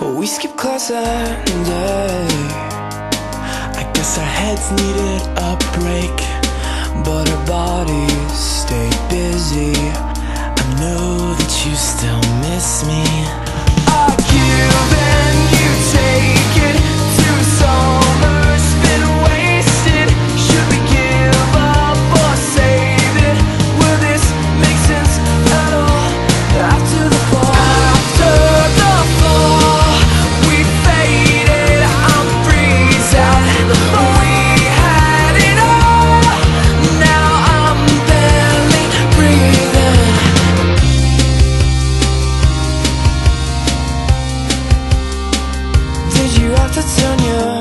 We skip class that day. I guess our heads needed a break, but our bodies stayed busy. I know that you still miss me. turn your